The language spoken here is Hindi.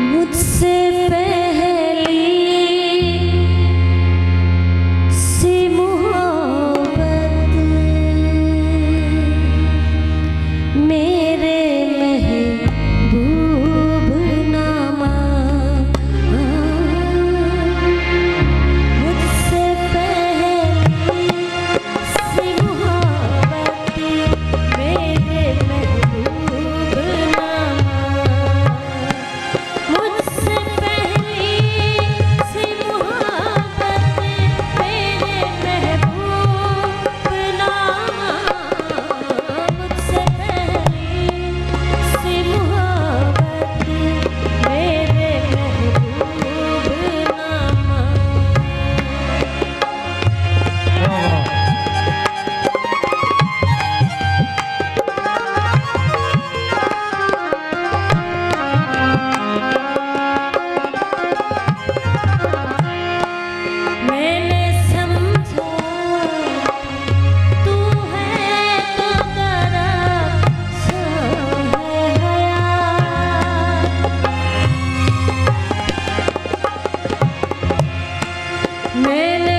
मुझसे पहले मेरे